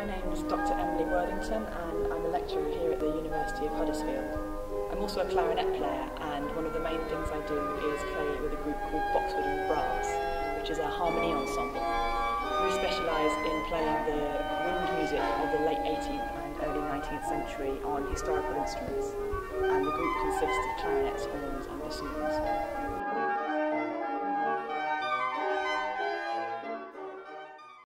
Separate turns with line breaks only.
My name is Dr Emily Worthington and I'm a lecturer here at the University of Huddersfield. I'm also a clarinet player and one of the main things I do is play with a group called Boxwood and Brass, which is a harmony ensemble. We specialise in playing the wind music of the late 18th and early 19th century on historical instruments and the group consists of clarinets, horns and bassoons.